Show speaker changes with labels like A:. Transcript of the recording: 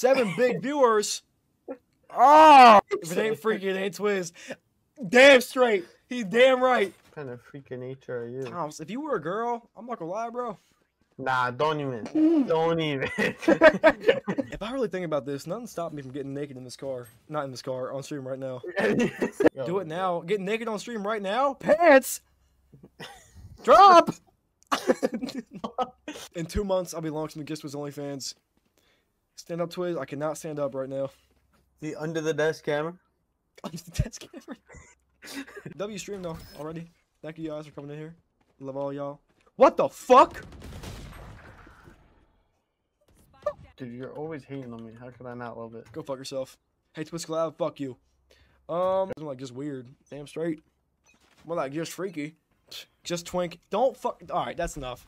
A: Seven big viewers. Oh, if it ain't freaky, it ain't Twiz. Damn straight. He's damn right.
B: What kind of freaking nature are you?
A: Thomas, if you were a girl, I'm not gonna lie, bro.
B: Nah, don't even. Mm. don't even.
A: If I really think about this, nothing stopped me from getting naked in this car. Not in this car, on stream right now. Do it now. Get naked on stream right now. Pants. Drop. in two months, I'll be launching the Gifts with OnlyFans. Stand up, Twiz. I cannot stand up right now.
B: The under the desk camera.
A: I'll the test camera. w stream though already. Thank you guys for coming in here. Love all y'all. What the fuck?
B: Dude, you're always hating on me. How could I not love it?
A: Go fuck yourself. Hey Twist Collab, fuck you. Um, I'm like just weird. Damn straight. More like just freaky. Just twink. Don't fuck. All right, that's enough.